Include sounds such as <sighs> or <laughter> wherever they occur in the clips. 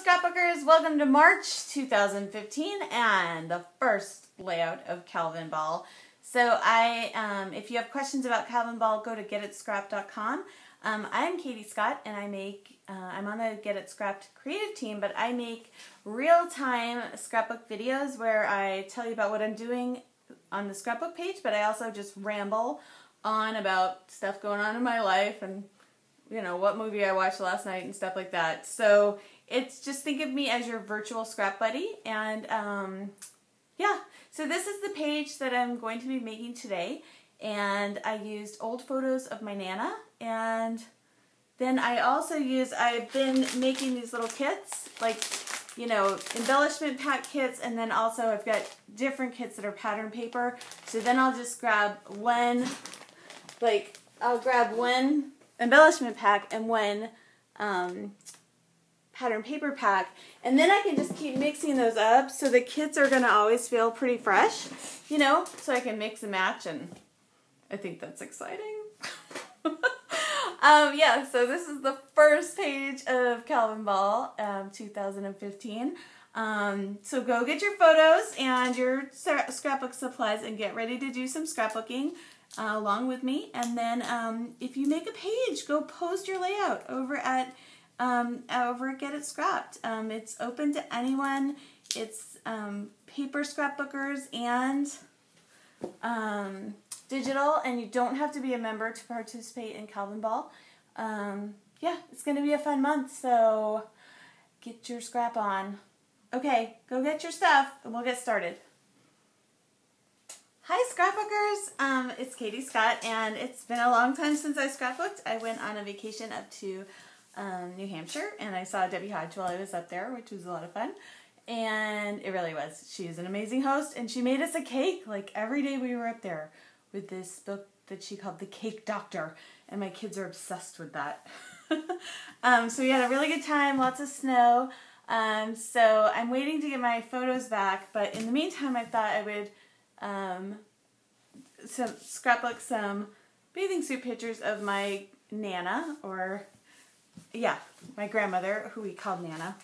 scrapbookers, welcome to March 2015 and the first layout of Calvinball. So I, um, if you have questions about Calvinball, go to getitscrapped.com. Um, I'm Katie Scott and I make, uh, I'm on the Get It Scrapped creative team, but I make real-time scrapbook videos where I tell you about what I'm doing on the scrapbook page, but I also just ramble on about stuff going on in my life and you know, what movie I watched last night and stuff like that. So it's just think of me as your virtual scrap buddy. And um, yeah, so this is the page that I'm going to be making today. And I used old photos of my Nana. And then I also use, I've been making these little kits, like, you know, embellishment pack kits. And then also I've got different kits that are pattern paper. So then I'll just grab one, like, I'll grab one embellishment pack and one um, pattern paper pack. And then I can just keep mixing those up so the kits are going to always feel pretty fresh, you know, so I can mix and match and I think that's exciting. <laughs> um, yeah, so this is the first page of Calvinball um, 2015. Um, so go get your photos and your scrapbook supplies and get ready to do some scrapbooking uh, along with me. And then um, if you make a page, go post your layout over at um, over at Get It Scrapped. Um, it's open to anyone. It's um, paper scrapbookers and um, digital, and you don't have to be a member to participate in Calvinball. Um, yeah, it's going to be a fun month, so get your scrap on. Okay, go get your stuff, and we'll get started. Hi scrapbookers, um, it's Katie Scott and it's been a long time since I scrapbooked. I went on a vacation up to um, New Hampshire and I saw Debbie Hodge while I was up there, which was a lot of fun. And it really was. She She's an amazing host and she made us a cake like every day we were up there with this book that she called The Cake Doctor and my kids are obsessed with that. <laughs> um, so we had a really good time, lots of snow. Um, so I'm waiting to get my photos back, but in the meantime I thought I would um, some scrapbook some bathing suit pictures of my Nana, or yeah, my grandmother, who we called Nana.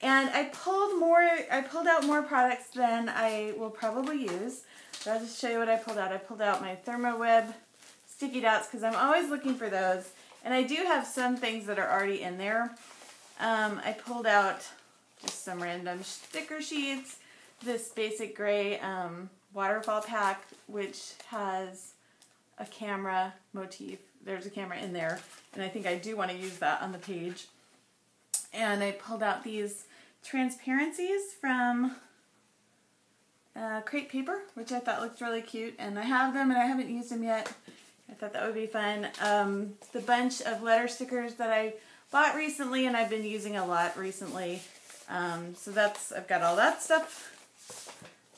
And I pulled more, I pulled out more products than I will probably use. But I'll just show you what I pulled out. I pulled out my Thermoweb sticky dots because I'm always looking for those. And I do have some things that are already in there. Um, I pulled out just some random sticker sheets, this BasicGrey um, waterfall pack, which has a camera motif. There's a camera in there, and I think I do want to use that on the page. And I pulled out these transparencies from uh, Crate Paper, which I thought looked really cute, and I have them and I haven't used them yet. I thought that would be fun. Um, the bunch of letter stickers that I bought recently and I've been using a lot recently. Um, so that's, I've got all that stuff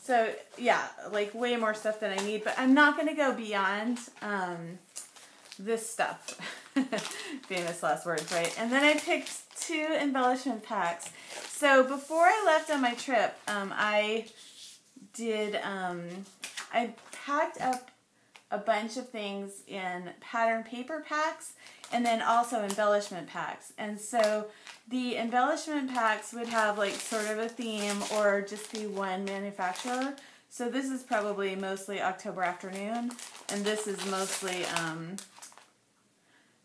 so yeah, like way more stuff than I need, but I'm not going to go beyond um, this stuff. <laughs> Famous last words, right? And then I picked two embellishment packs. So before I left on my trip, um, I did, um, I packed up a bunch of things in pattern paper packs and then also embellishment packs. And so the embellishment packs would have like sort of a theme or just be one manufacturer. So this is probably mostly October afternoon and this is mostly um,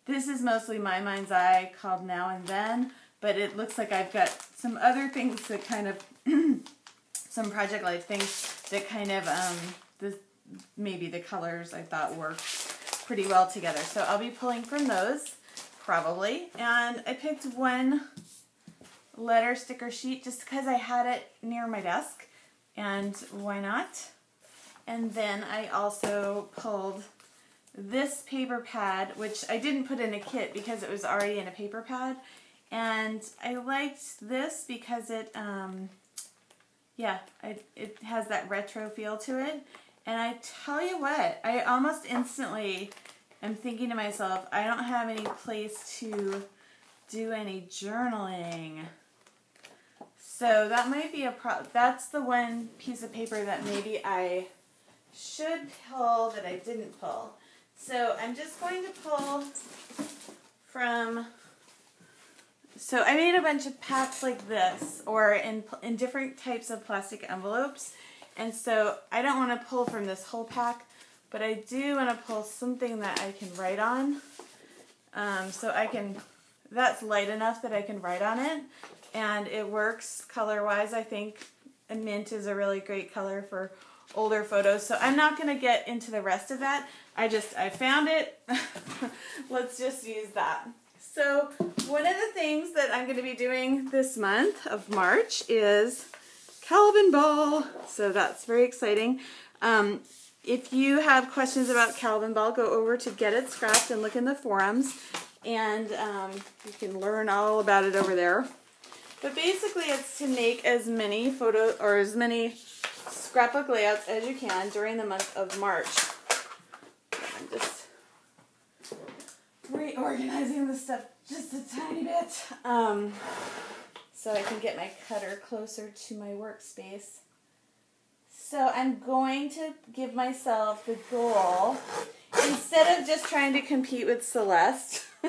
this is mostly My Mind's Eye called Now and Then, but it looks like I've got some other things that kind of <clears throat> some project life things that kind of um, the maybe the colors I thought worked pretty well together. So I'll be pulling from those, probably. And I picked one letter sticker sheet just because I had it near my desk. And why not? And then I also pulled this paper pad, which I didn't put in a kit because it was already in a paper pad. And I liked this because it, um, yeah, I, it has that retro feel to it. And I tell you what, I almost instantly am thinking to myself, I don't have any place to do any journaling. So that might be a pro. That's the one piece of paper that maybe I should pull that I didn't pull. So I'm just going to pull from so I made a bunch of packs like this, or in in different types of plastic envelopes, and so I don't want to pull from this whole pack, but I do want to pull something that I can write on. Um, so I can, that's light enough that I can write on it, and it works color wise. I think and mint is a really great color for older photos. So I'm not going to get into the rest of that. I just, I found it. <laughs> Let's just use that. So one of the things that I'm going to be doing this month of March is Calvinball. So that's very exciting. Um, if you have questions about Calvinball, go over to Get It Scrapped and look in the forums, and um, you can learn all about it over there. But basically, it's to make as many photo or as many scrapbook layouts as you can during the month of March. I'm just reorganizing the stuff just a tiny bit um, so I can get my cutter closer to my workspace. So I'm going to give myself the goal instead of just trying to compete with Celeste. <laughs>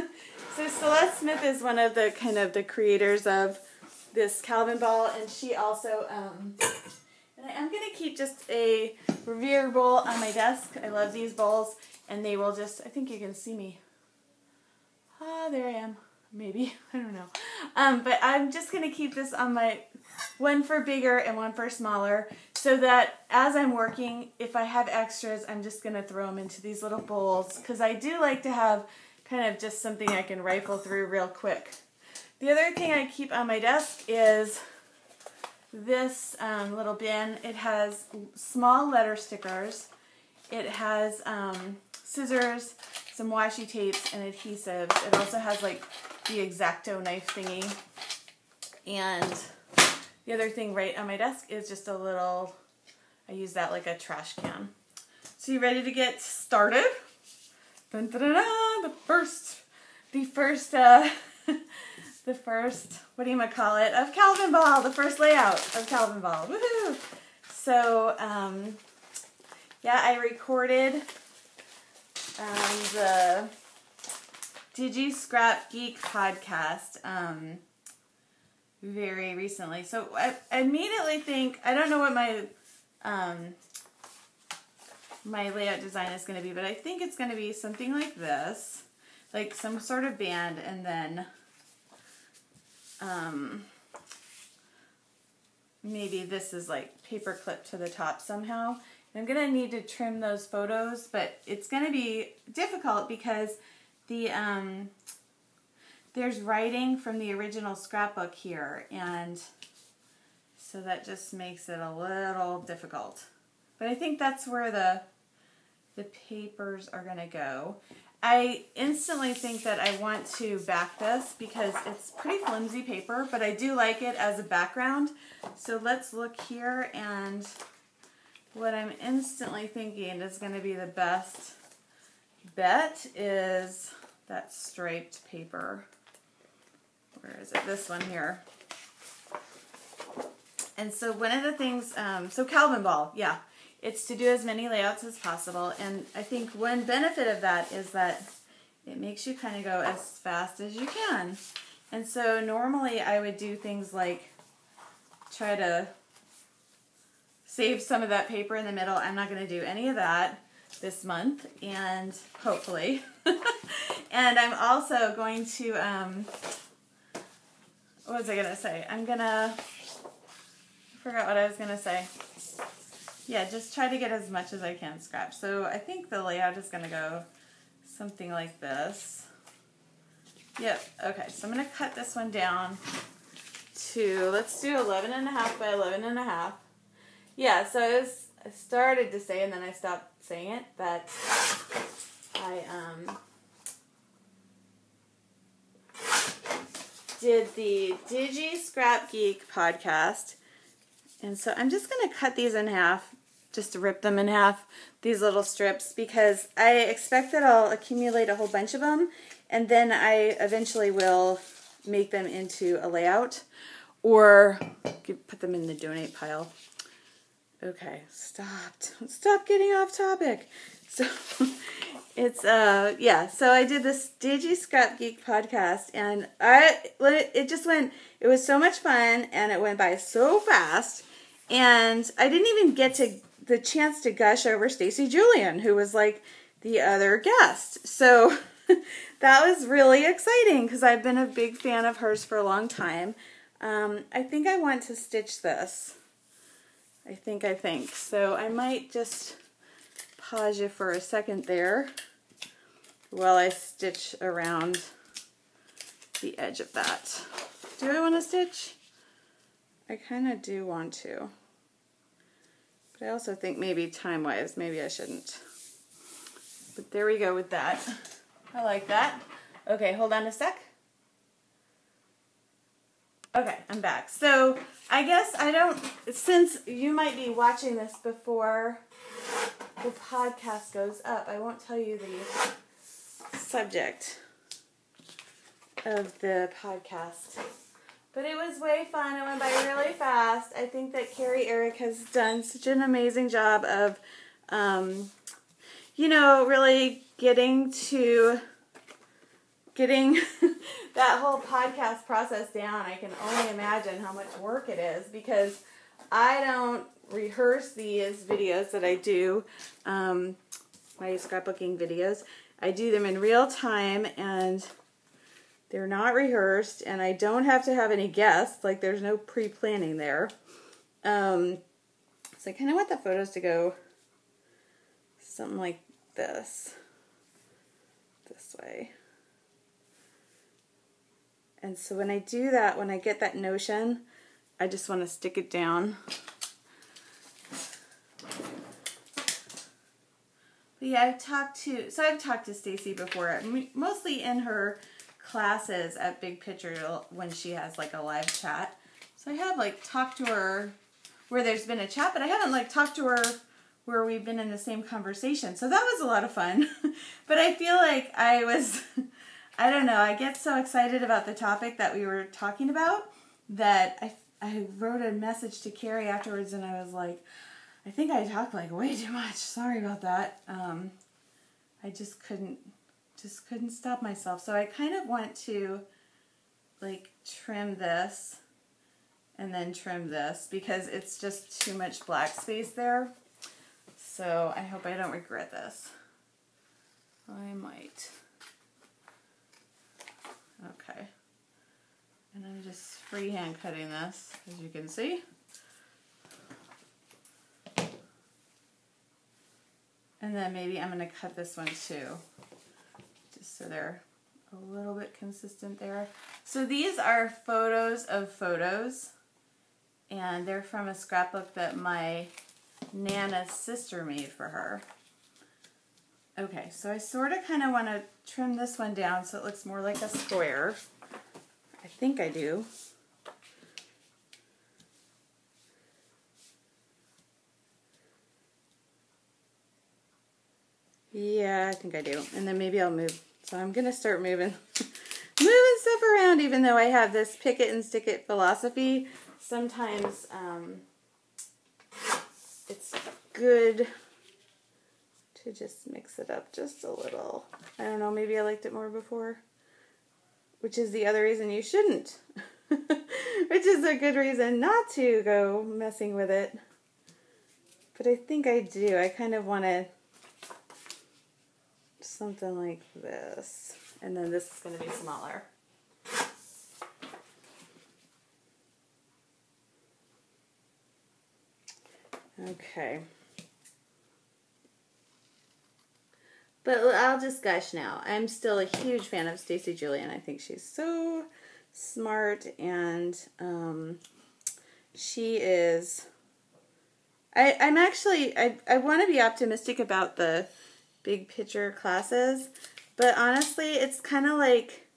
so Celeste Smith is one of the kind of the creators of this Calvinball, and she also, um, and I am going to keep just a Revere bowl on my desk. I love these bowls, and they will just, I think you can see me. Ah, there I am. Maybe, <laughs> I don't know. Um, but I'm just going to keep this on my, one for bigger and one for smaller, so that as I'm working, if I have extras, I'm just going to throw them into these little bowls, because I do like to have kind of just something I can rifle through real quick. The other thing I keep on my desk is this um, little bin. It has small letter stickers. It has um, scissors, some washi tapes, and adhesives. It also has like the X-Acto knife thingy. And the other thing right on my desk is just a little, I use that like a trash can. So you ready to get started? Dun, dun, dun, the first, the first, uh, <laughs> the first, what do you call it, of Calvinball, the first layout of Calvinball. Woohoo! So, um, yeah, I recorded um, the Digi Scrap Geek podcast um, very recently. So I, I immediately think, I don't know what my um, my layout design is going to be, but I think it's going to be something like this, like some sort of band, and then um, maybe this is like paper clip to the top somehow. I'm going to need to trim those photos, but it's going to be difficult because the um, there's writing from the original scrapbook here, and so that just makes it a little difficult. But I think that's where the the papers are going to go. I instantly think that I want to back this because it's pretty flimsy paper, but I do like it as a background. So let's look here and what I'm instantly thinking is going to be the best bet is that striped paper. Where is it? This one here. And so one of the things, um, so Calvinball, yeah. It's to do as many layouts as possible. And I think one benefit of that is that it makes you kind of go as fast as you can. And so normally I would do things like try to save some of that paper in the middle. I'm not going to do any of that this month and hopefully. <laughs> and I'm also going to, um, what was I going to say? I'm going to, I forgot what I was going to say yeah, just try to get as much as I can scratch. So I think the layout is going to go something like this. Yep, okay, so I'm going to cut this one down to, let's do 11 and a half by 11 and a half. Yeah, so I, was, I started to say, and then I stopped saying it, that I um, did the Digi Scrap Geek podcast. And so I'm just going to cut these in half just to rip them in half, these little strips, because I expect that I'll accumulate a whole bunch of them, and then I eventually will make them into a layout, or put them in the donate pile. Okay, stop. <laughs> Stop getting off topic. So <laughs> it's uh yeah. So I did this Digi Scrap Geek podcast, and I it just went. It was so much fun, and it went by so fast, and I didn't even get to the chance to gush over Stacy Julian, who was like the other guest. So <laughs> that was really exciting because I've been a big fan of hers for a long time. Um, I think I want to stitch this. I think, I think. So I might just pause you for a second there while I stitch around the edge of that. Do I want to stitch? I kind of do want to. But I also think maybe time-wise, maybe I shouldn't. But there we go with that. I like that. Okay, hold on a sec. Okay, I'm back. So I guess I don't, since you might be watching this before the podcast goes up, I won't tell you the subject of the podcast. But it was way fun. It went by really fast. I think that Carrie Eric has done such an amazing job of, um, you know, really getting to getting <laughs> that whole podcast process down, I can only imagine how much work it is because I don't rehearse these videos that I do, um, my scrapbooking videos. I do them in real time and they're not rehearsed and I don't have to have any guests, like there's no pre-planning there. Um, so I kind of want the photos to go something like this, this way. And so when I do that, when I get that notion, I just want to stick it down. But yeah, I've talked to, so I've talked to Stacy before, mostly in her classes at Big Picture when she has like a live chat. So I have like talked to her where there's been a chat, but I haven't like talked to her where we've been in the same conversation. So that was a lot of fun. <laughs> but I feel like I was <laughs> I don't know. I get so excited about the topic that we were talking about that I, I wrote a message to Carrie afterwards and I was like, I think I talked like way too much. Sorry about that. Um, I just couldn't, just couldn't stop myself. So I kind of want to like trim this and then trim this because it's just too much black space there. So I hope I don't regret this. I might. Okay. And I'm just freehand cutting this, as you can see. And then maybe I'm going to cut this one too, just so they're a little bit consistent there. So these are photos of photos, and they're from a scrapbook that my Nana's sister made for her. Okay, so I sort of kind of want to trim this one down so it looks more like a square. I think I do. Yeah, I think I do. And then maybe I'll move. So I'm going to start moving, <laughs> moving stuff around even though I have this pick it and stick it philosophy. Sometimes um, it's good to just mix it up just a little. I don't know, maybe I liked it more before, which is the other reason you shouldn't, <laughs> which is a good reason not to go messing with it. But I think I do. I kind of want to something like this. And then this is going to be smaller. Okay. But I'll just gush now. I'm still a huge fan of Stacy Julian. I think she's so smart and um, she is. I, I'm actually, I, I want to be optimistic about the big picture classes, but honestly, it's kind of like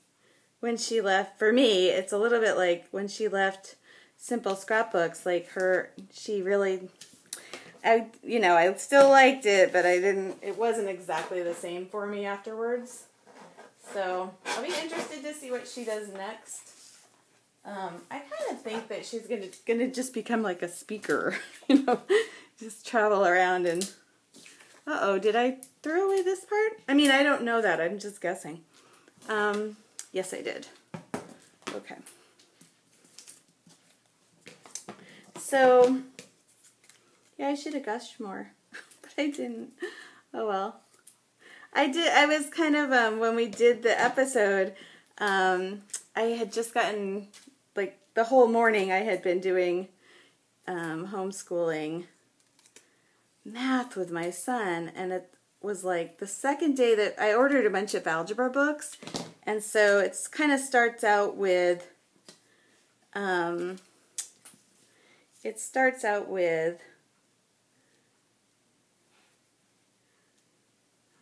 when she left, for me, it's a little bit like when she left Simple Scrapbooks, like her, she really I, you know, I still liked it, but I didn't, it wasn't exactly the same for me afterwards. So I'll be interested to see what she does next. Um, I kind of think that she's gonna gonna just become like a speaker, <laughs> you know, just travel around and Uh-oh, did I throw away this part? I mean, I don't know that. I'm just guessing. Um, yes, I did. Okay. So, yeah, I should have gushed more, <laughs> but I didn't. Oh well. I did. I was kind of um, when we did the episode. Um, I had just gotten like the whole morning. I had been doing um, homeschooling math with my son, and it was like the second day that I ordered a bunch of algebra books, and so it's kind of starts out with. Um, it starts out with.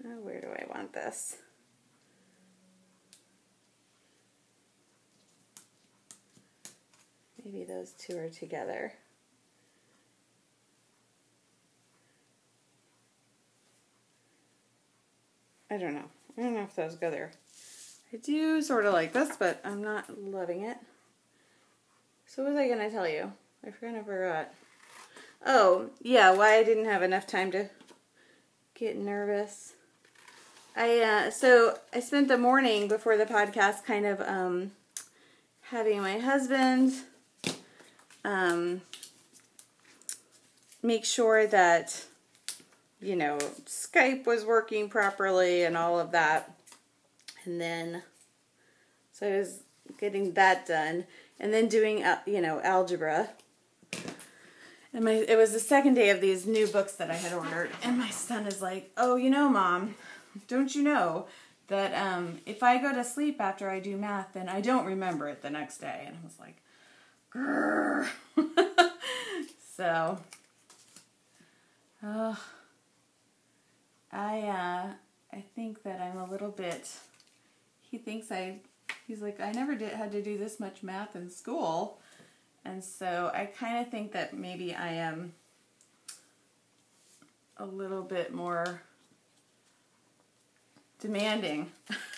Oh, where do I want this? Maybe those two are together. I don't know. I don't know if those go there. I do sort of like this, but I'm not loving it. So what was I going to tell you? I kind of forgot. Oh, yeah, why I didn't have enough time to get nervous. I uh, so I spent the morning before the podcast kind of um, having my husband um, make sure that you know Skype was working properly and all of that, and then so I was getting that done, and then doing uh, you know algebra. And my it was the second day of these new books that I had ordered, and my son is like, "Oh, you know, mom." Don't you know that um, if I go to sleep after I do math, then I don't remember it the next day? And I was like, Grr. <laughs> so, uh, I uh, I think that I'm a little bit. He thinks I. He's like, I never did had to do this much math in school, and so I kind of think that maybe I am a little bit more demanding.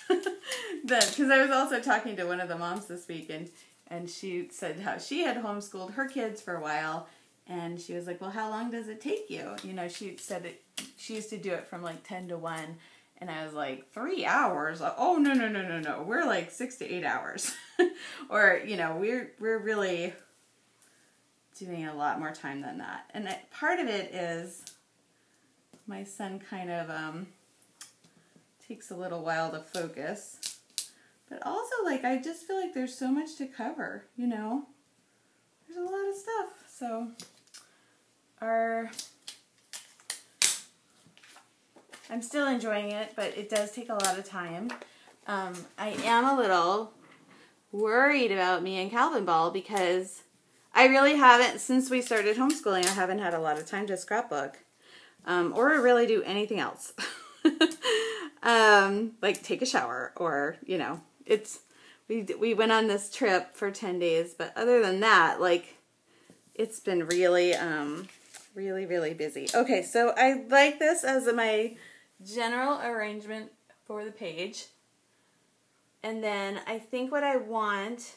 <laughs> because I was also talking to one of the moms this week, and and she said how she had homeschooled her kids for a while, and she was like, "Well, how long does it take you?" You know, she said that she used to do it from like ten to one, and I was like, three hours? Oh no no no no no, we're like six to eight hours, <laughs> or you know, we're we're really doing a lot more time than that, and part of it is my son kind of um takes a little while to focus. But also, like, I just feel like there's so much to cover, you know? There's a lot of stuff. So, our. I'm still enjoying it, but it does take a lot of time. Um, I am a little worried about me and Calvinball because I really haven't, since we started homeschooling, I haven't had a lot of time to scrapbook um, or really do anything else. <laughs> <laughs> um, like take a shower or, you know, it's, we, we went on this trip for 10 days, but other than that, like, it's been really, um, really, really busy. Okay, so I like this as my general arrangement for the page. And then I think what I want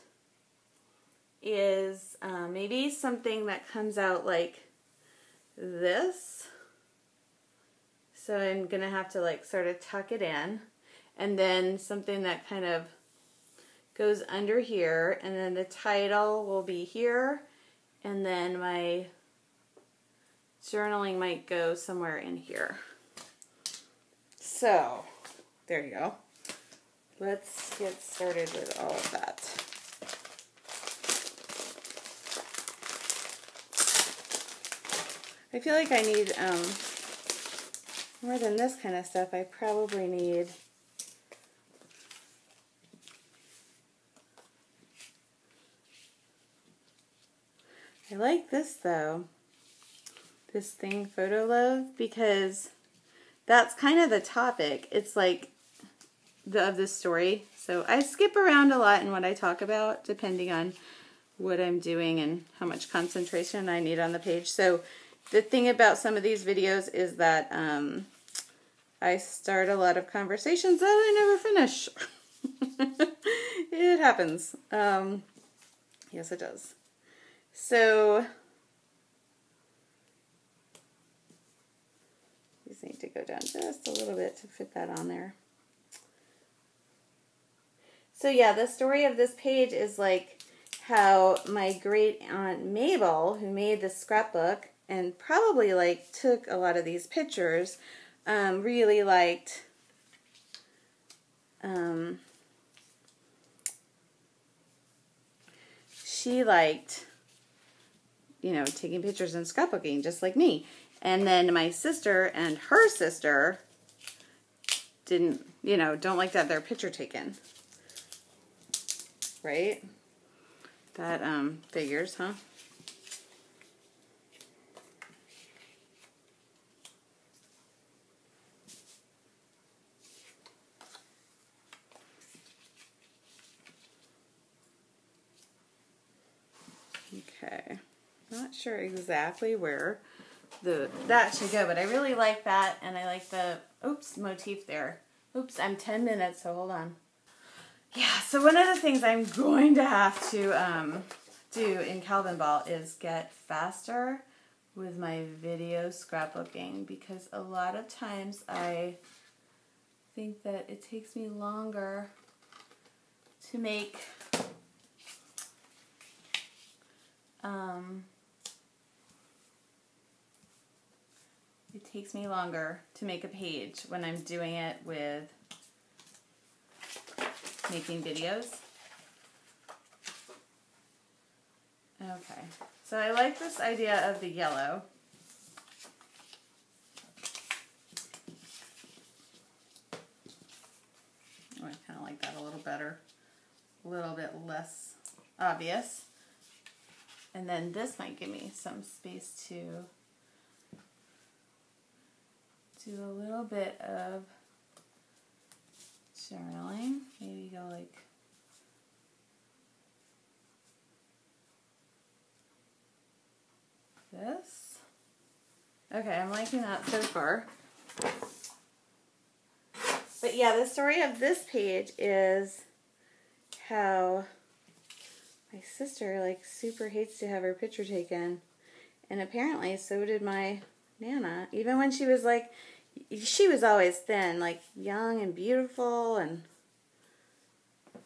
is uh, maybe something that comes out like this. So I'm going to have to like sort of tuck it in. And then something that kind of goes under here. And then the title will be here. And then my journaling might go somewhere in here. So, there you go. Let's get started with all of that. I feel like I need um, more than this kind of stuff, I probably need I like this though, this thing, Photo Love, because that's kind of the topic. It's like the of this story. So I skip around a lot in what I talk about, depending on what I'm doing and how much concentration I need on the page. So the thing about some of these videos is that um, I start a lot of conversations that I never finish. <laughs> it happens. Um, yes, it does. So, these need to go down just a little bit to fit that on there. So yeah, the story of this page is like how my great aunt Mabel, who made the scrapbook and probably like took a lot of these pictures, um, really liked um, she liked you know taking pictures and scrapbooking just like me. And then my sister and her sister didn't you know don't like to have their picture taken. Right? That um figures huh Okay, not sure exactly where the that should go, but I really like that, and I like the oops motif there. Oops, I'm 10 minutes, so hold on. Yeah, so one of the things I'm going to have to um, do in Calvinball is get faster with my video scrapbooking because a lot of times I think that it takes me longer to make um, it takes me longer to make a page when I'm doing it with making videos. Okay, so I like this idea of the yellow. Oh, I kind of like that a little better, a little bit less obvious. And then this might give me some space to do a little bit of journaling. Maybe go like this. Okay, I'm liking that so far. But yeah, the story of this page is how my sister like super hates to have her picture taken and apparently so did my nana even when she was like she was always thin like young and beautiful and I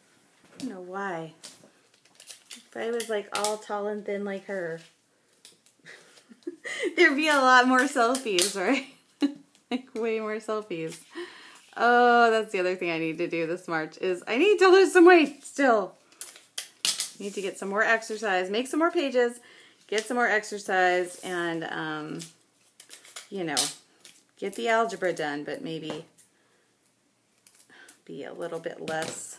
don't know why. If I was like all tall and thin like her <laughs> there'd be a lot more selfies right? <laughs> Like way more selfies. Oh that's the other thing I need to do this March is I need to lose some weight still. Need to get some more exercise, make some more pages, get some more exercise, and, um, you know, get the algebra done, but maybe be a little bit less,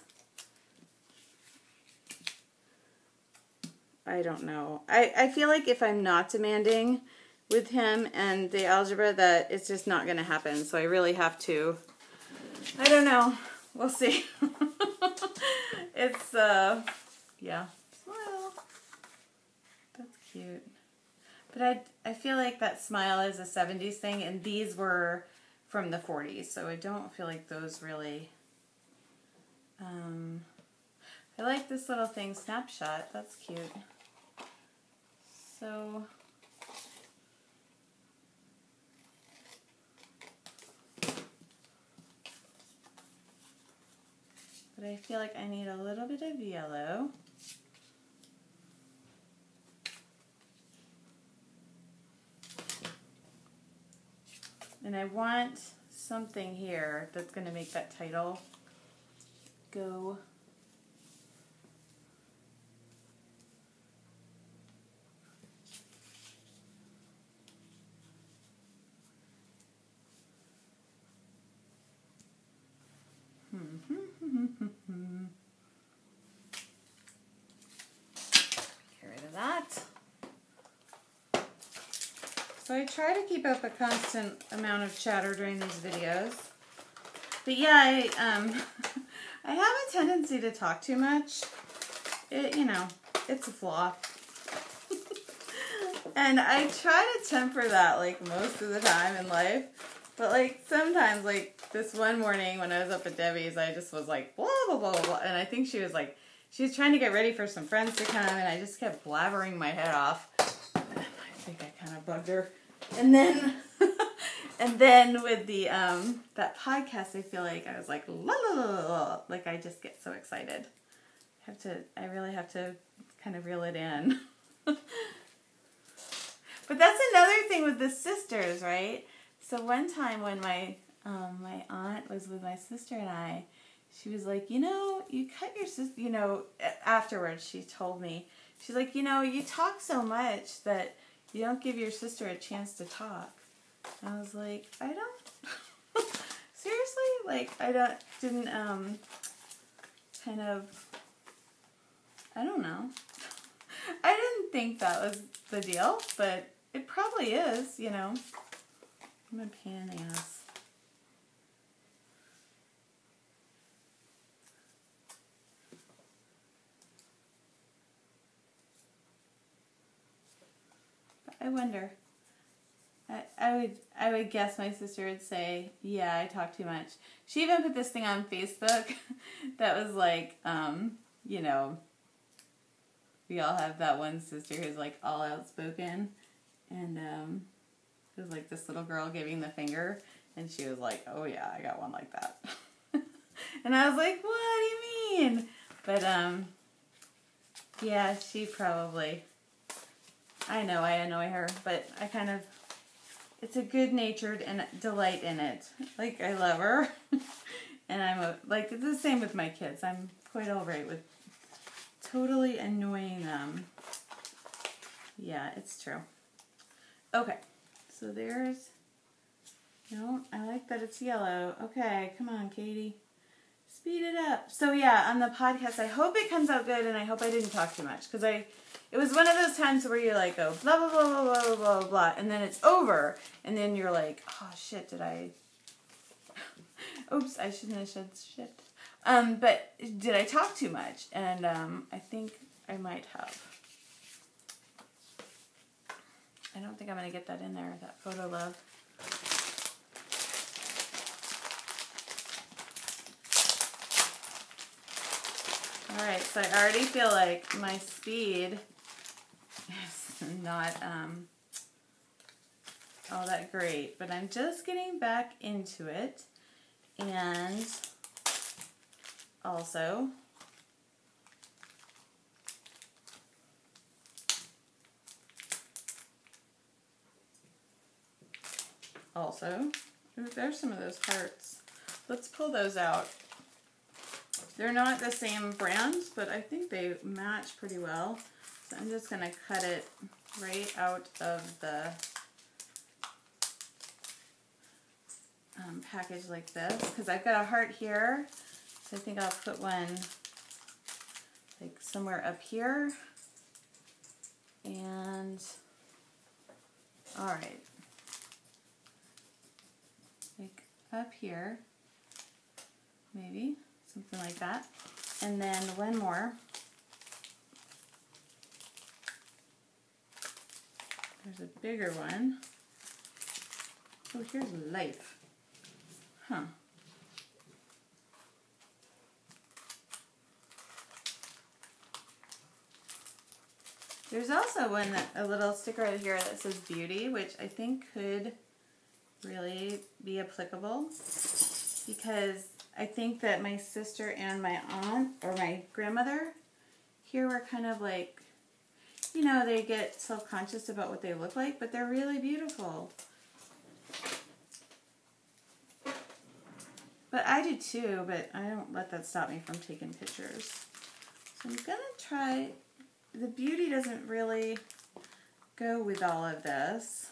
I don't know. I, I feel like if I'm not demanding with him and the algebra that it's just not going to happen. So I really have to, I don't know. We'll see. <laughs> it's, uh, yeah. Smile. That's cute. But I, I feel like that smile is a 70s thing, and these were from the 40s, so I don't feel like those really... Um, I like this little thing, snapshot. That's cute. So... But I feel like I need a little bit of yellow. And I want something here that's going to make that title go So I try to keep up a constant amount of chatter during these videos. But yeah, I, um, <laughs> I have a tendency to talk too much. It, you know, it's a flaw. <laughs> and I try to temper that, like, most of the time in life. But, like, sometimes, like, this one morning when I was up at Debbie's, I just was like, blah, blah, blah, blah. And I think she was like, she was trying to get ready for some friends to come, and I just kept blabbering my head off. I think I kind of bugged her. And then, <laughs> and then with the um that podcast, I feel like I was like la la la la, like I just get so excited. I have to. I really have to kind of reel it in. <laughs> but that's another thing with the sisters, right? So one time when my um, my aunt was with my sister and I, she was like, you know, you cut your sister. You know, afterwards she told me, she's like, you know, you talk so much that you don't give your sister a chance to talk. I was like, I don't. <laughs> Seriously, like I don't didn't um kind of I don't know. <laughs> I didn't think that was the deal, but it probably is, you know. I'm a pain in the ass. I wonder. I, I would I would guess my sister would say, yeah, I talk too much. She even put this thing on Facebook <laughs> that was like, um, you know, we all have that one sister who's like all outspoken, and um, it was like this little girl giving the finger, and she was like, "Oh yeah, I got one like that," <laughs> and I was like, "What do you mean?" But um, yeah, she probably. I know I annoy her, but I kind of. It's a good natured and delight in it. Like I love her, <laughs> and I'm a, like it's the same with my kids. I'm quite alright with totally annoying them. Yeah, it's true. Okay, so there's, no, I like that it's yellow. Okay, come on, Katie. Speed it up. So yeah, on the podcast, I hope it comes out good and I hope I didn't talk too much because I, it was one of those times where you're like, oh, blah, blah, blah, blah, blah, blah, blah, and then it's over. And then you're like, oh, shit, did I. <laughs> Oops, I shouldn't have said shit. Um, but did I talk too much? And um, I think I might have. I don't think I'm going to get that in there, that photo love. All right, so I already feel like my speed is not um, all that great, but I'm just getting back into it. And also. Also, ooh, there's some of those hearts. Let's pull those out. They're not the same brand, but I think they match pretty well. So I'm just going to cut it right out of the um, package like this because I've got a heart here so I think I'll put one like somewhere up here. And all right, like up here, maybe something like that. And then one more. There's a bigger one. Oh, here's life. Huh. There's also one that a little sticker right here that says beauty, which I think could really be applicable because I think that my sister and my aunt or my grandmother here were kind of like, you know, they get self-conscious about what they look like, but they're really beautiful. But I do too, but I don't let that stop me from taking pictures. So I'm to try the beauty doesn't really go with all of this.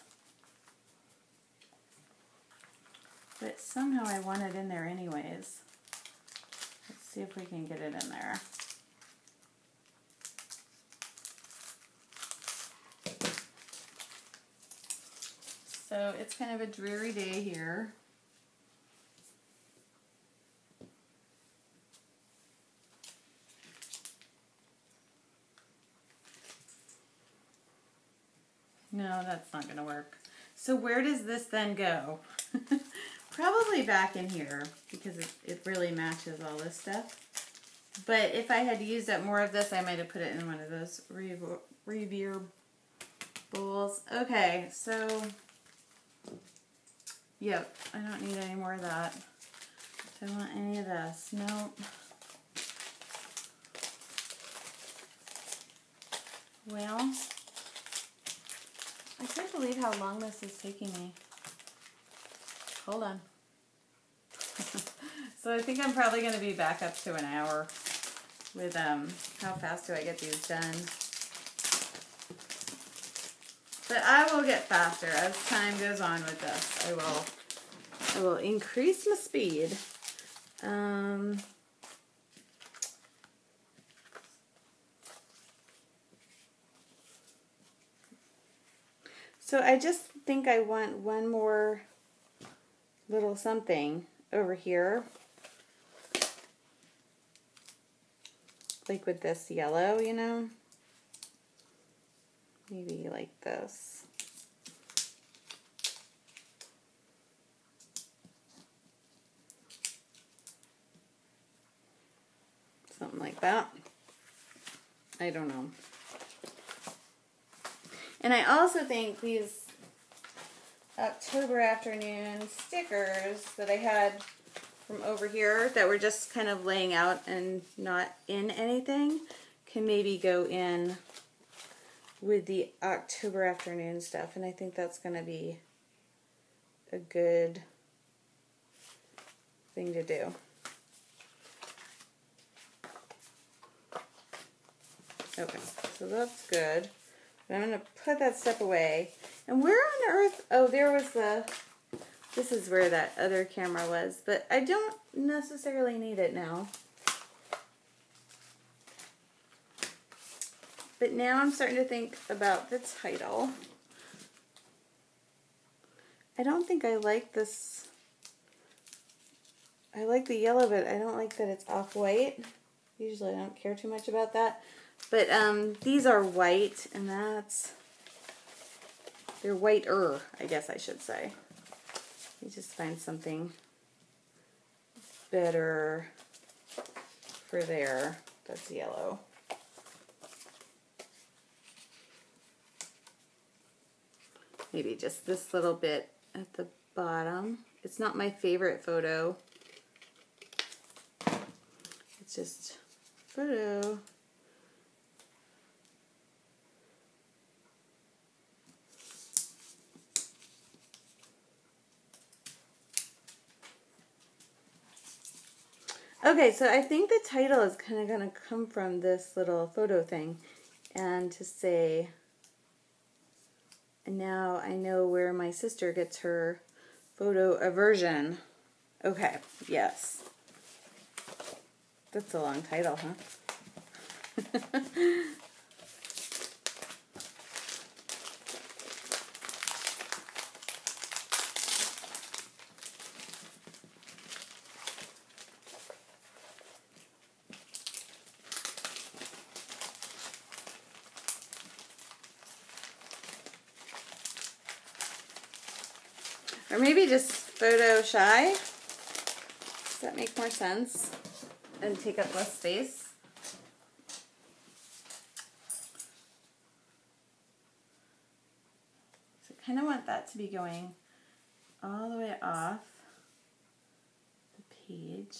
But somehow I want it in there anyways. Let's see if we can get it in there. So it's kind of a dreary day here. No, that's not going to work. So where does this then go? <laughs> Probably back in here because it, it really matches all this stuff. But if I had used up more of this, I might have put it in one of those Revere bowls. Okay, so Yep, I don't need any more of that. Do I want any of this? Nope. Well, I can't believe how long this is taking me. Hold on. <laughs> so I think I'm probably going to be back up to an hour with um how fast do I get these done. But I will get faster as time goes on with this. I will I will increase my speed. Um So I just think I want one more little something over here. Like with this yellow, you know? Maybe like this. Something like that. I don't know. And I also think these October afternoon stickers that I had from over here that were just kind of laying out and not in anything can maybe go in with the October afternoon stuff. And I think that's going to be a good thing to do. Okay, so that's good. I'm going to put that stuff away. And where on earth, oh, there was the, this is where that other camera was, but I don't necessarily need it now. But now I'm starting to think about the title. I don't think I like this. I like the yellow, but I don't like that it's off-white. Usually I don't care too much about that. But um, these are white, and that's, they're whiter, I guess I should say. You just find something better for there. That's yellow. Maybe just this little bit at the bottom. It's not my favorite photo. It's just photo. Okay, so I think the title is kind of going to come from this little photo thing. And to say, and now I know where my sister gets her photo aversion. Okay, yes. That's a long title, huh? <laughs> Or maybe just photo shy. Does that make more sense? And take up less space? So I kind of want that to be going all the way off the page.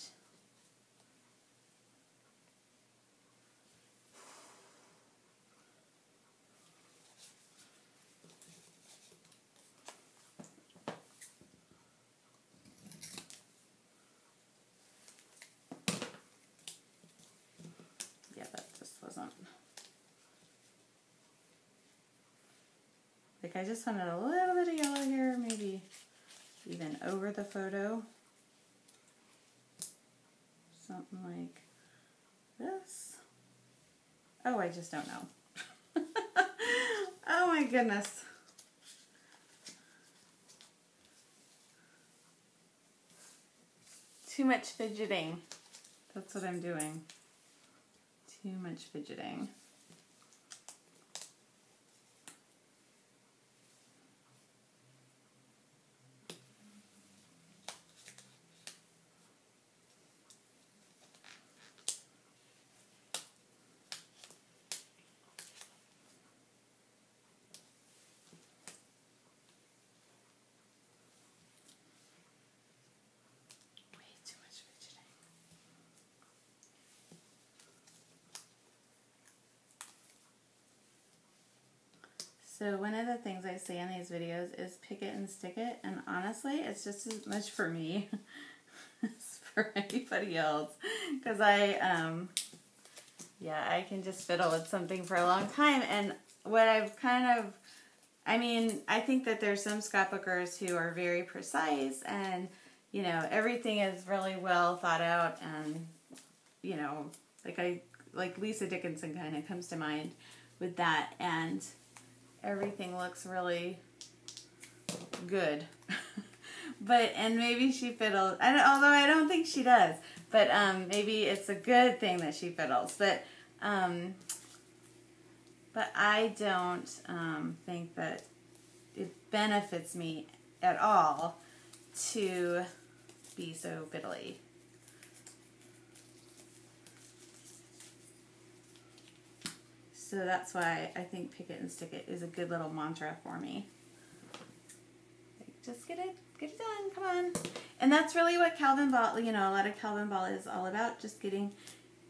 I just wanted a little bit of yellow here, maybe even over the photo. Something like this. Oh, I just don't know. <laughs> oh my goodness. Too much fidgeting. That's what I'm doing. Too much fidgeting. Say in these videos is pick it and stick it, and honestly, it's just as much for me <laughs> as for anybody else, because I, um, yeah, I can just fiddle with something for a long time, and what I've kind of, I mean, I think that there's some scrapbookers who are very precise, and you know, everything is really well thought out, and you know, like I, like Lisa Dickinson kind of comes to mind with that, and everything looks really good. <laughs> but and maybe she fiddles. I don't, although I don't think she does. But um, maybe it's a good thing that she fiddles. But um, but I don't um, think that it benefits me at all to be so fiddly. So that's why I think pick it and stick it is a good little mantra for me. Just get it, get it done, come on. And that's really what Calvinball, you know, a lot of Calvinball is all about, just getting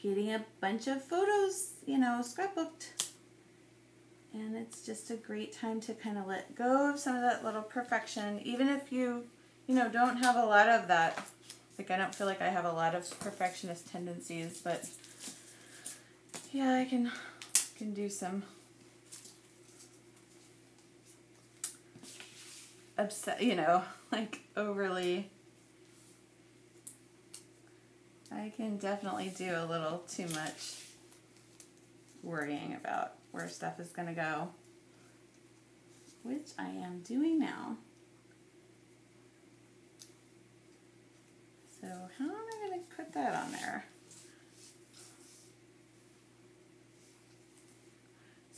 getting a bunch of photos, you know, scrapbooked. And it's just a great time to kind of let go of some of that little perfection, even if you, you know, don't have a lot of that. Like I don't feel like I have a lot of perfectionist tendencies, but yeah, I can can do some upset, you know, <laughs> like overly. I can definitely do a little too much worrying about where stuff is going to go, which I am doing now. So how am I going to put that on there?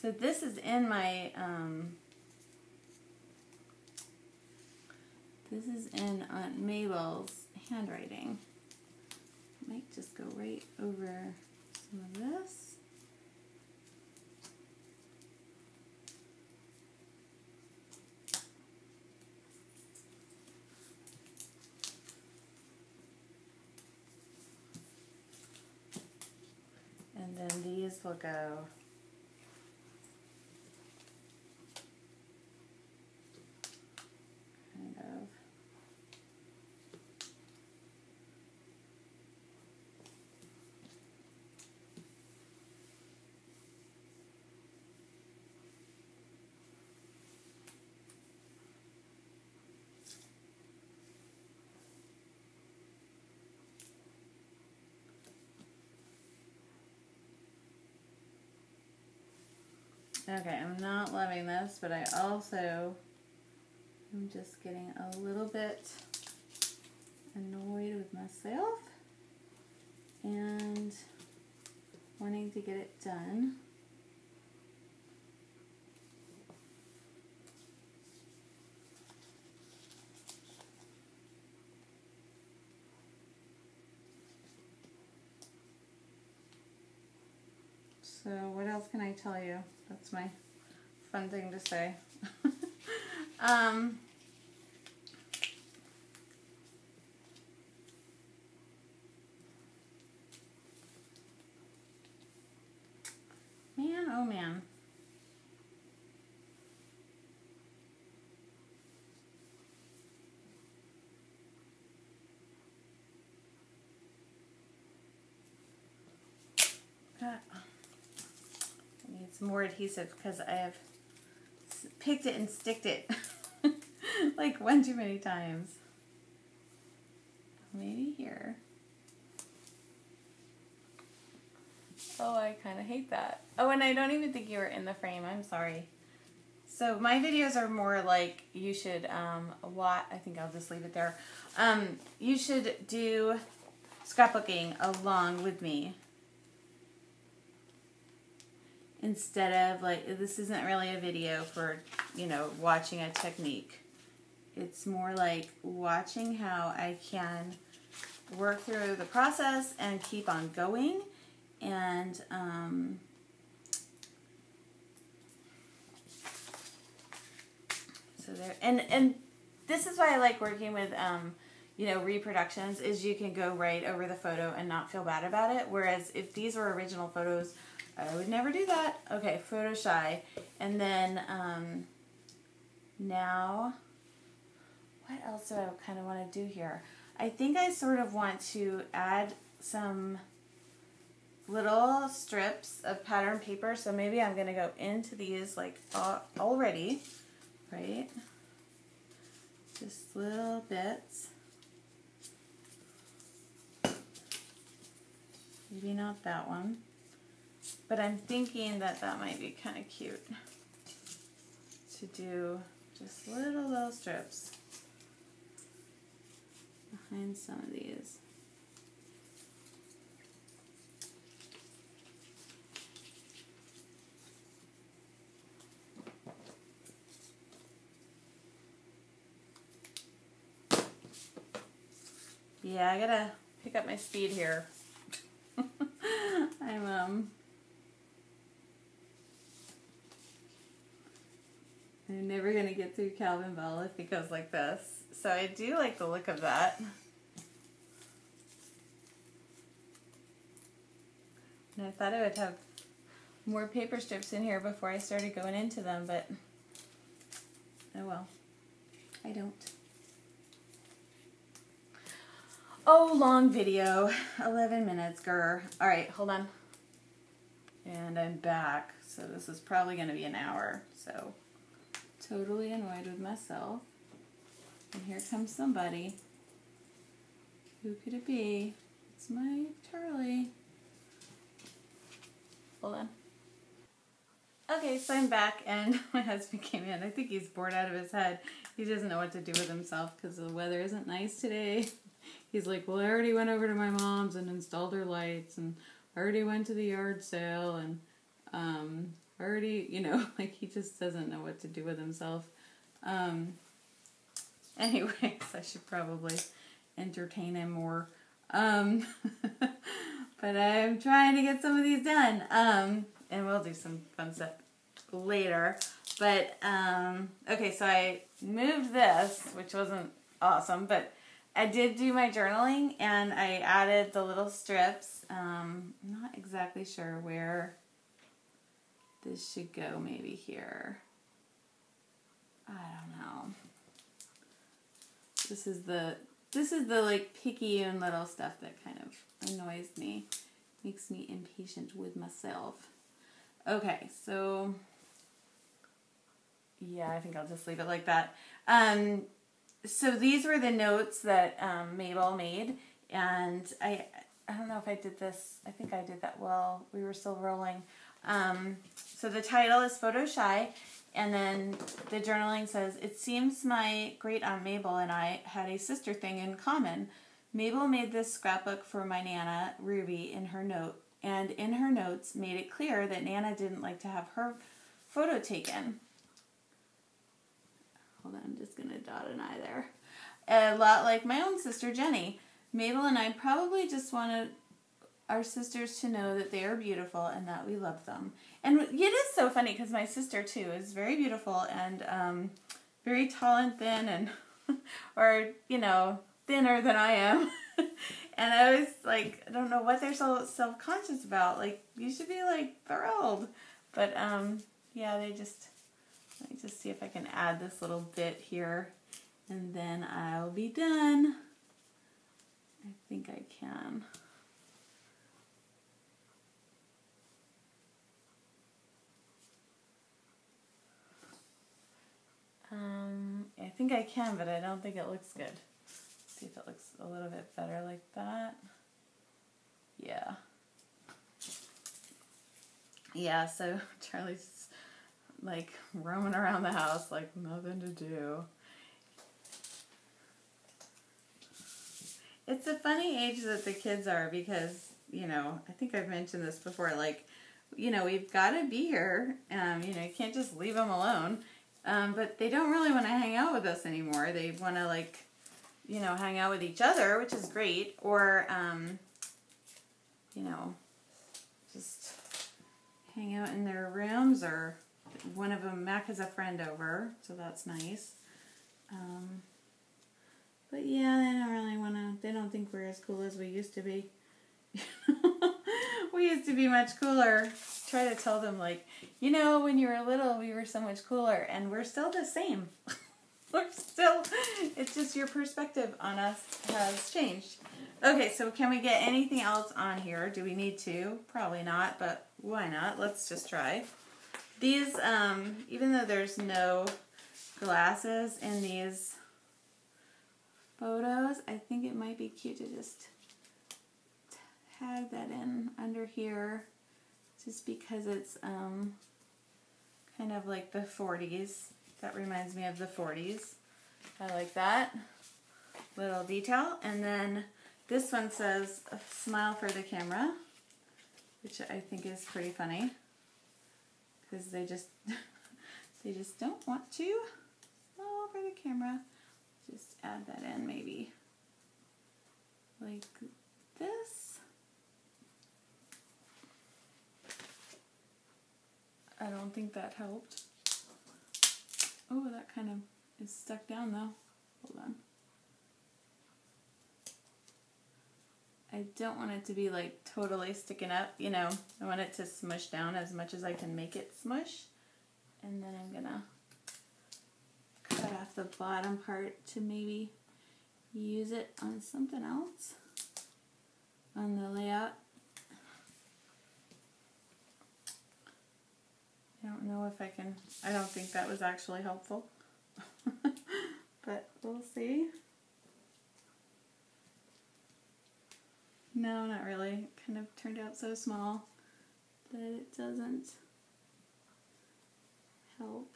So this is in my, um, this is in Aunt Mabel's handwriting. I Might just go right over some of this. And then these will go Okay, I'm not loving this, but I also am just getting a little bit annoyed with myself and wanting to get it done. So what else can I tell you? That's my fun thing to say. <laughs> um, man, oh man. More adhesive because I have picked it and sticked it <laughs> like one too many times. Maybe here. Oh, I kind of hate that. Oh, and I don't even think you were in the frame. I'm sorry. So my videos are more like you should um, what I think I'll just leave it there. Um, you should do scrapbooking along with me instead of like this isn't really a video for you know watching a technique. It's more like watching how I can work through the process and keep on going and um, so there and and this is why I like working with um, you know reproductions is you can go right over the photo and not feel bad about it. Whereas if these were original photos I would never do that. Okay, photo shy. And then um, now, what else do I kind of want to do here? I think I sort of want to add some little strips of pattern paper. So maybe I'm going to go into these like already, right? Just little bits. Maybe not that one. But I'm thinking that that might be kind of cute to do just little, little strips behind some of these. Yeah, I gotta pick up my speed here. <laughs> I'm um I'm never gonna get through Calvinball if it goes like this. So I do like the look of that. And I thought I would have more paper strips in here before I started going into them, but oh well. I don't. Oh, long video. 11 minutes, grr. All right, hold on. And I'm back. So this is probably going to be an hour. So totally annoyed with myself. And here comes somebody. Who could it be? It's my Charlie. Hold on. Okay, so I'm back and <laughs> my husband came in. I think he's bored out of his head. He doesn't know what to do with himself because the weather isn't nice today <laughs> he's like, well, I already went over to my mom's and installed her lights, and I already went to the yard sale, and um, already, you know, <laughs> like he just doesn't know what to do with himself. Um, anyways, <laughs> I should probably entertain him more. Um, <laughs> but I'm trying to get some of these done. Um, and we'll do some fun stuff later. But, um, okay, so I moved this, which wasn't awesome, but I did do my journaling and I added the little strips. Um, I'm not exactly sure where this should go, maybe here. I don't know. This is the this is the like picky and little stuff that kind of annoys me, makes me impatient with myself. Okay, so yeah, I think I'll just leave it like that. Um, so these were the notes that um, Mabel made, and I I don't know if I did this. I think I did that while we were still rolling. Um, so the title is Photo Shy, and then the journaling says, It seems my great aunt Mabel and I had a sister thing in common. Mabel made this scrapbook for my Nana, Ruby, in her note, and in her notes made it clear that Nana didn't like to have her photo taken. Hold on, I'm just going to dot an I there. A lot like my own sister Jenny. Mabel and I probably just wanted our sisters to know that they are beautiful and that we love them. And it is so funny because my sister too is very beautiful and um, very tall and thin and <laughs> or you know thinner than I am. <laughs> and I was like, I don't know what they're so self conscious about. Like you should be like thrilled, but um, yeah, they just let me just see if I can add this little bit here and then I'll be done. I think I can. Um, I think I can, but I don't think it looks good. Let's see if it looks a little bit better like that. Yeah. Yeah, so <laughs> Charlie's like roaming around the house like nothing to do. It's a funny age that the kids are because, you know, I think I've mentioned this before, like, you know, we've got to be here. Um, you know, you can't just leave them alone. Um, but they don't really want to hang out with us anymore. They want to, like, you know, hang out with each other, which is great, or, um, you know, just hang out in their rooms or one of them, Mac has a friend over, so that's nice. Um, but yeah, they don't really want to, they don't think we're as cool as we used to be. <laughs> we used to be much cooler. Try to tell them like, you know, when you were little, we were so much cooler, and we're still the same. <laughs> we're still. It's just your perspective on us has changed. Okay, so can we get anything else on here? Do we need to? Probably not, but why not? Let's just try. These, um, even though there's no glasses in these photos, I think it might be cute to just tag that in under here just because it's um, kind of like the 40s. That reminds me of the 40s. I like that little detail. And then this one says smile for the camera, which I think is pretty funny because they just <laughs> they just don't want to smile for the camera. Just add that in maybe like this. I don't think that helped. Oh, that kind of is stuck down though. Hold on. I don't want it to be like totally sticking up, you know. I want it to smush down as much as I can make it smush. And then I'm gonna cut off the bottom part to maybe use it on something else on the layout. I don't know if I can, I don't think that was actually helpful, <laughs> but we'll see. No, not really. It kind of turned out so small that it doesn't help.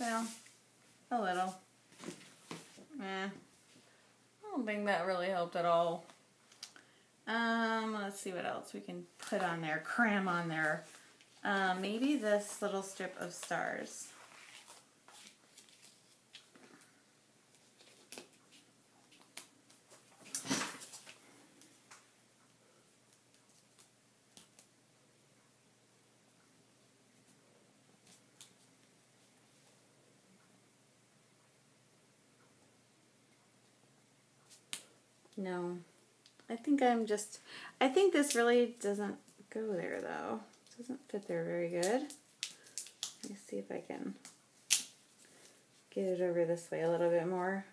Well, a little. Eh. Don't think that really helped at all. Um, let's see what else we can put on there, cram on there. Um, maybe this little strip of stars. No. I think I'm just, I think this really doesn't go there though. It doesn't fit there very good. Let me see if I can get it over this way a little bit more.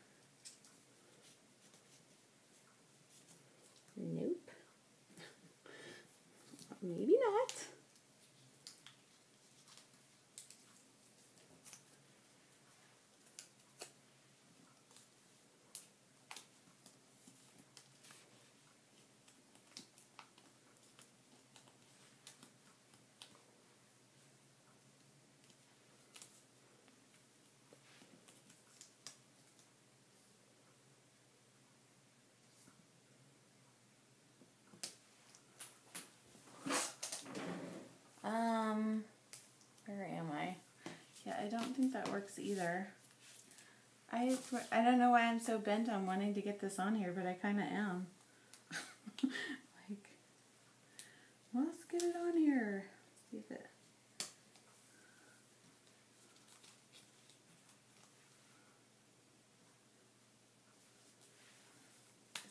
Nope. <laughs> Maybe not. Don't think that works either. I, I don't know why I'm so bent on wanting to get this on here, but I kind of am. <laughs> like, let's get it on here. see if it...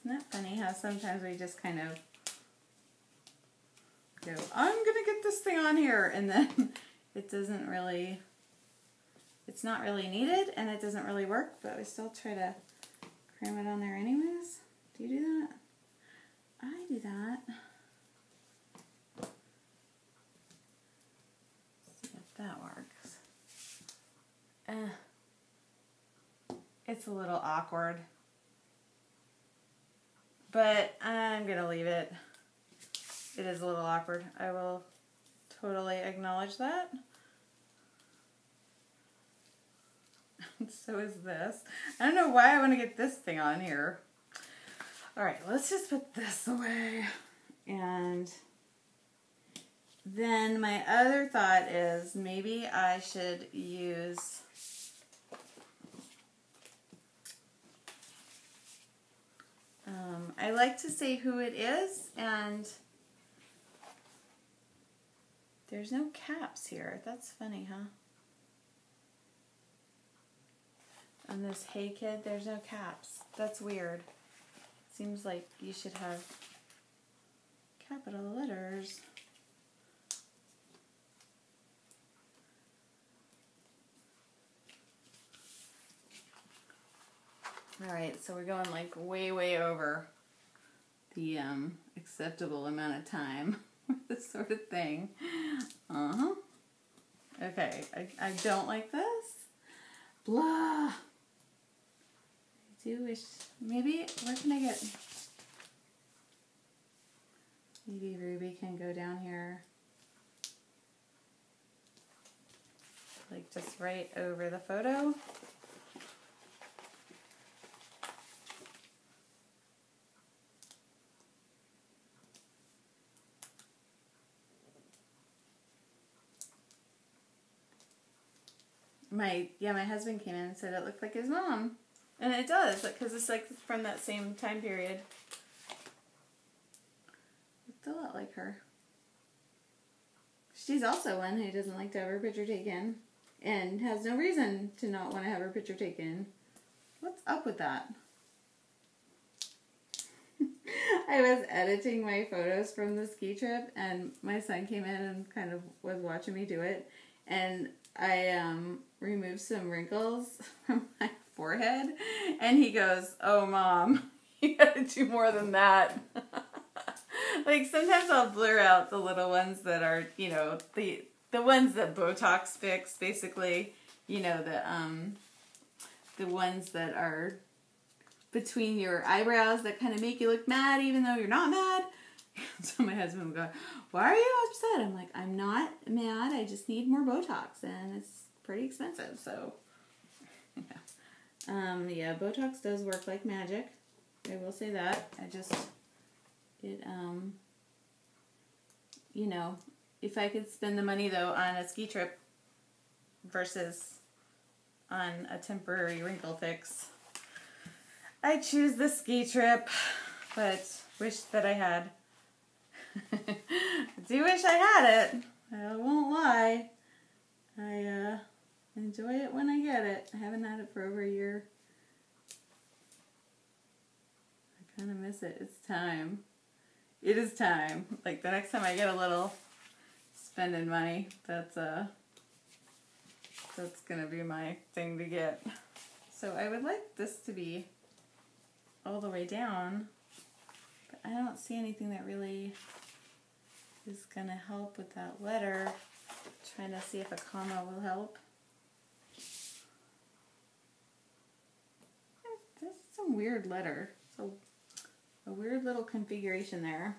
Isn't that funny how sometimes we just kind of go, I'm going to get this thing on here, and then <laughs> it doesn't really it's not really needed and it doesn't really work, but we still try to cram it on there anyways. Do you do that? I do that. Let's see if that works. Eh. It's a little awkward. But I'm to leave it. It is a little awkward. I will totally acknowledge that. <laughs> so is this. I don't know why I want to get this thing on here. All right, let's just put this away. And then my other thought is maybe I should use um, I like to say who it is and there's no caps here. That's funny, huh? On this Hey Kid, there's no caps. That's weird. Seems like you should have capital letters. All right, so we're going like way, way over the um, acceptable amount of time <laughs> with this sort of thing. Uh huh. Okay, I, I don't like this. Blah. Do wish, maybe, where can I get, maybe Ruby can go down here. Like just right over the photo. my yeah my husband came in and said it looked like his mom and it does because it's like from that same time period. It's a lot like her. She's also one who doesn't like to have her picture taken and has no reason to not want to have her picture taken. What's up with that? <laughs> I was editing my photos from the ski trip and my son came in and kind of was watching me do it. And I um removed some wrinkles <laughs> from my forehead and he goes, "Oh mom, <laughs> you got to do more than that." <laughs> like sometimes I'll blur out the little ones that are, you know, the the ones that Botox fix basically, you know, the um the ones that are between your eyebrows that kind of make you look mad even though you're not mad. <laughs> so my husband would go, Why are you upset? I'm like, I'm not mad. I just need more Botox and it's pretty expensive. So, yeah. Um, yeah, Botox does work like magic. I will say that. I just, it, um, you know, if I could spend the money though on a ski trip versus on a temporary wrinkle fix, I choose the ski trip, but wish that I had <laughs> do wish I had it. I won't lie. I uh, enjoy it when I get it. I haven't had it for over a year. I kind of miss it. It's time. It is time. Like the next time I get a little spending money, that's uh that's gonna be my thing to get. So I would like this to be all the way down, but I don't see anything that really is going to help with that letter. Trying to see if a comma will help. This is some weird letter. So a weird little configuration there.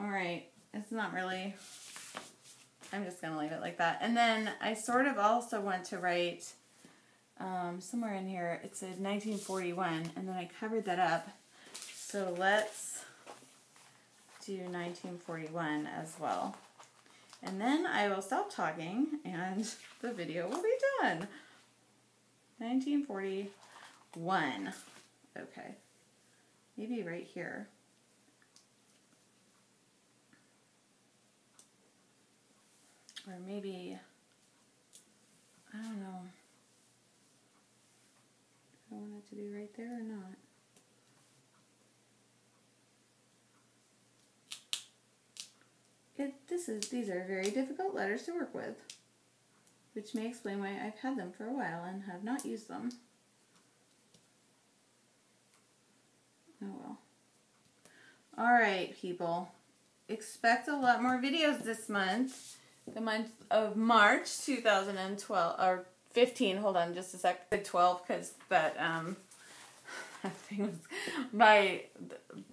Alright, it's not really, I'm just to leave it like that. And then I sort of also want to write um, somewhere in here, it said 1941, and then I covered that up. So let's do 1941 as well. And then I will stop talking and <laughs> the video will be done. 1941. Okay. Maybe right here. Or maybe, I don't know. I want it to be right there or not. It, this is, these are very difficult letters to work with, which may explain why I've had them for a while and have not used them. Oh well. Alright, people. Expect a lot more videos this month. The month of March 2012, or 15, hold on just a sec. 12 because that, um, <laughs> thing was, my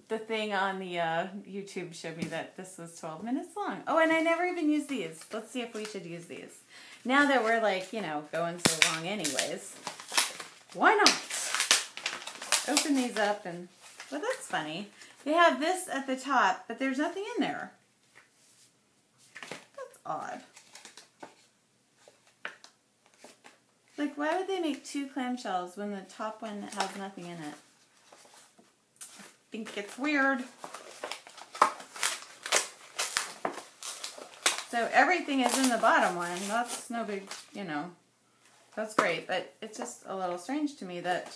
the thing on the uh, YouTube showed me that this was 12 minutes long. Oh, and I never even used these. Let's see if we should use these. Now that we're like, you know, going so long anyways, why not? Open these up and, well, that's funny. They have this at the top, but there's nothing in there. That's odd. Like, why would they make two clamshells when the top one has nothing in it? I think it's weird. So everything is in the bottom one. That's no big, you know. that's great, but it's just a little strange to me that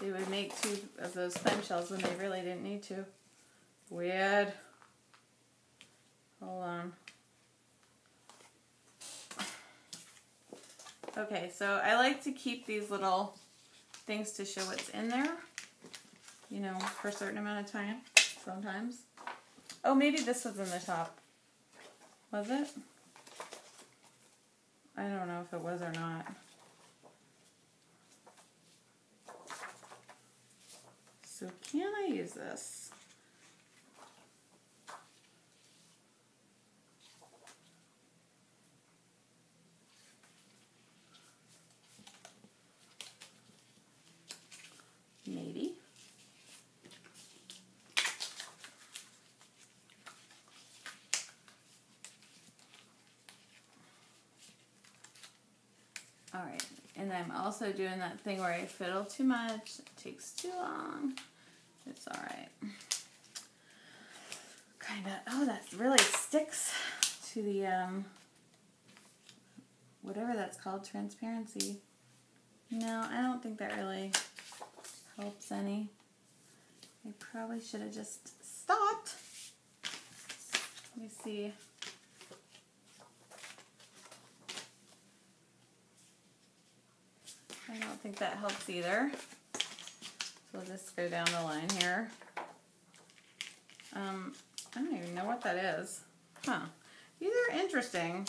they would make two of those clamshells when they really didn't need to. Weird. Hold on. Okay, so I like to keep these little things to show what's in there, you know, for a certain amount of time, sometimes. Oh, maybe this was in the top. Was it? I don't know if it was or not. So can I use this? Maybe. All right, and I'm also doing that thing where I fiddle too much, it takes too long. It's all right. Kind of, oh, that really sticks to the, um, whatever that's called, transparency. No, I don't think that really helps any. I probably should have just stopped. Let me see. I don't think that helps either. So we'll just go down the line here. Um, I don't even know what that is. Huh. These are interesting.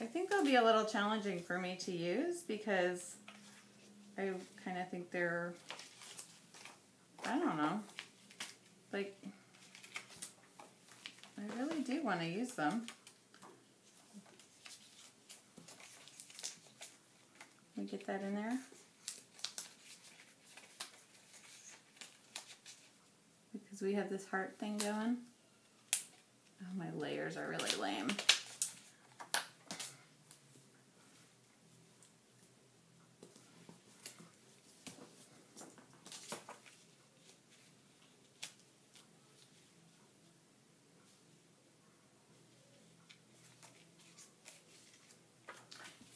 I think they'll be a little challenging for me to use because I kind of think they're, I don't know, like, I really do want to use them. Let me get that in there. We have this heart thing going. Oh, my layers are really lame.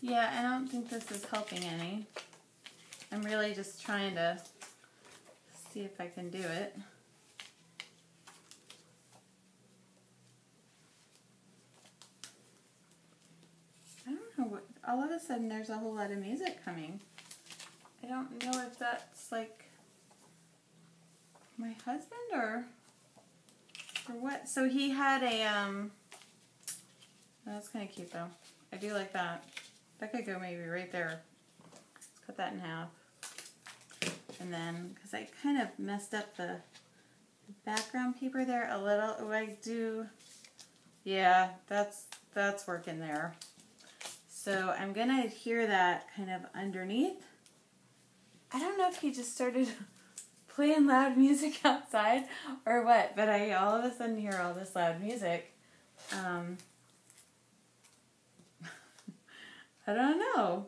Yeah, I don't think this is helping any. I'm really just trying to see if I can do it. I don't know what, all of a sudden there's a whole lot of music coming. I don't know if that's like my husband or or what. So he had a um that's kind of cute though. I do like that. That could go maybe right there. Let's cut that in half. And then, because I kind of messed up the background paper there a little. Oh, I do. Yeah, that's that's working there. So I'm going to adhere that kind of underneath. I don't know if he just started <laughs> playing loud music <laughs> outside or what, but I all of a sudden hear all this loud music. Um, <laughs> I don't know.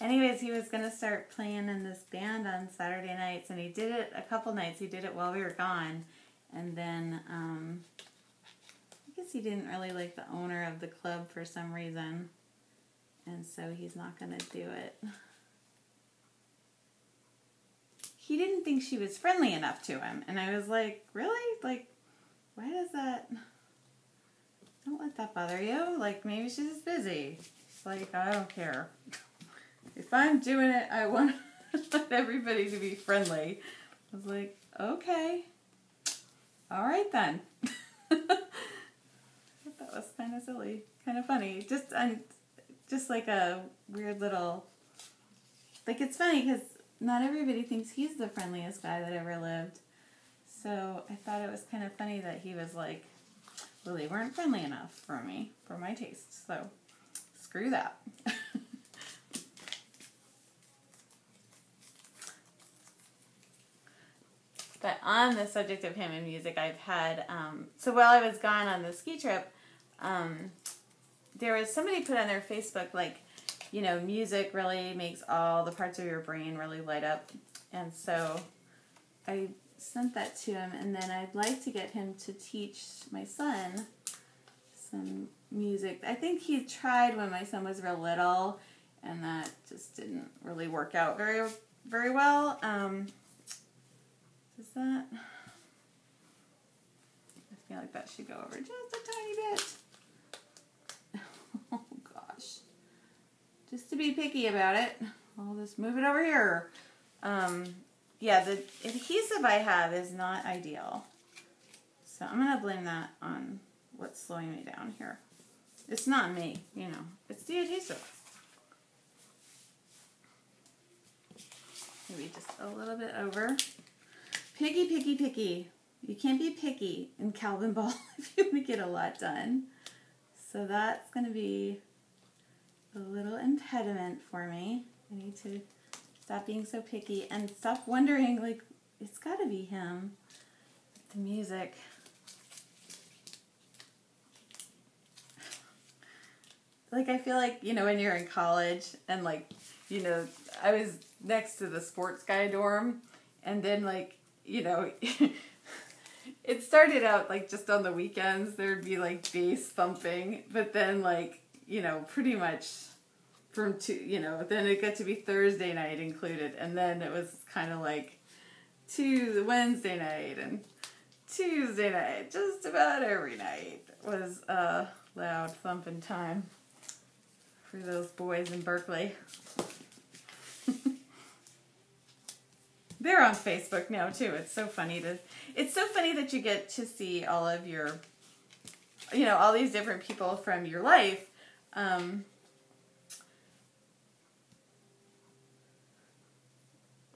Anyways, he was going to start playing in this band on Saturday nights, and he did it a couple nights. He did it while we were gone. And then, um, guess he didn't really like the owner of the club for some reason. And so he's not going to do it. He didn't think she was friendly enough to him. And I was like, really? Like, why does that... Don't let that bother you. Like, maybe she's just busy. It's like, I don't care. If I'm doing it, I want <laughs> everybody to be friendly. I was like, okay. All right then. <laughs> was kind of silly. Kind of funny. Just, I'm, just like a weird little... Like, it's funny because not everybody thinks he's the friendliest guy that ever lived. So I thought it was kind of funny that he was like, well, they weren't friendly enough for me, for my taste. So, screw that. <laughs> but on the subject of him and music, I've had, um, so while I was gone on the ski trip, um, there was somebody put on their Facebook, like, you know, music really makes all the parts of your brain really light up. And so I sent that to him, and then I'd like to get him to teach my son some music. I think he tried when my son was real little, and that just didn't really work out very very well. Um, does that? <sighs> I feel like that should go over just a tiny bit. oh gosh. Just to be picky about it, I'll just move it over here. Um, yeah, the adhesive I have is not ideal. So I'm going to blame that on what's slowing me down here. It's not me, you know, it's the adhesive. Maybe just a little bit over. Picky, picky, picky. You can't be picky in Calvinball <laughs> if you want to get a lot done. So that's going to be a little impediment for me. I need to stop being so picky and stop wondering, like, it's got to be him. The music. Like, I feel like, you know, when you're in college and, like, you know, I was next to the sports guy dorm, and then, like, you know, <laughs> it started out like just on the weekends there'd be like bass thumping, but then like you know pretty much from two you know then it got to be Thursday night included, and then it was kind of like Tuesday Wednesday night and Tuesday night, just about every night was uh, loud thumping time for those boys in Berkeley. <laughs> They're on Facebook now too. It's so funny to it's so funny that you get to see all of your you know, all these different people from your life. Um,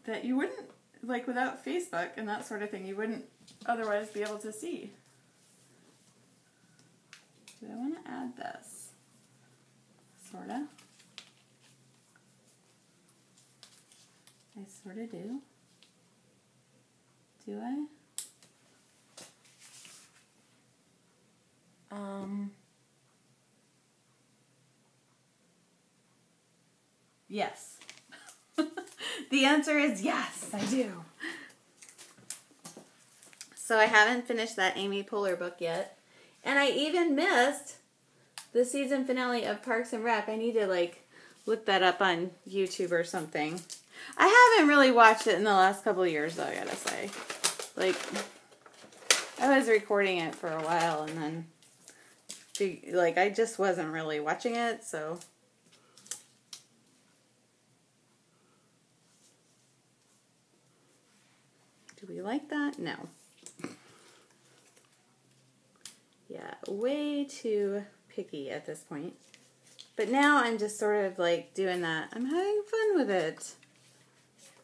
that you wouldn't like without Facebook and that sort of thing, you wouldn't otherwise be able to see. Do I want to add this? Sorta. I sorta do. Do I? Um, yes. <laughs> the answer is yes, I do. So I haven't finished that Amy Poehler book yet. And I even missed the season finale of Parks and Rec. I need to like look that up on YouTube or something. I haven't really watched it in the last couple of years though, I gotta say. Like I was recording it for a while and then like I just wasn't really watching it, so we like that? No. Yeah, way too picky at this point. But now I'm just sort of like doing that. I'm having fun with it.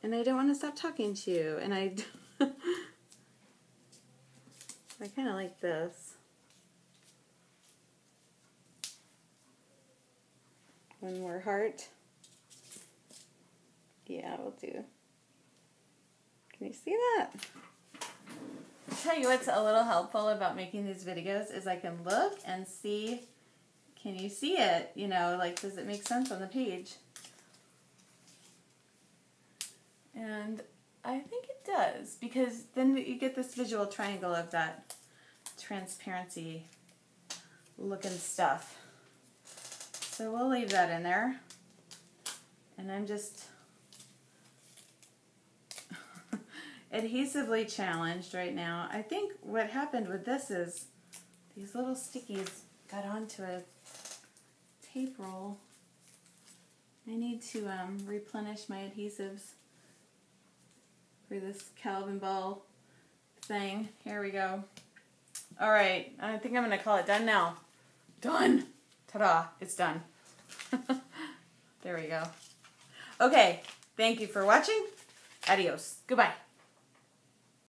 And I don't want to stop talking to you. And I, <laughs> I kind of like this. One more heart. Yeah, we'll do. Can you see that? I'll tell you what's a little helpful about making these videos is I can look and see, can you see it? You know, like does it make sense on the page? And I think it does because then you get this visual triangle of that transparency looking stuff. So we'll leave that in there. And I'm just adhesively challenged right now. I think what happened with this is these little stickies got onto a tape roll. I need to um, replenish my adhesives for this Calvinball thing. Here we go. All right, I think I'm going to call it done now. Done! Ta-da, it's done. <laughs> there we go. Okay, thank you for watching. Adios. Goodbye.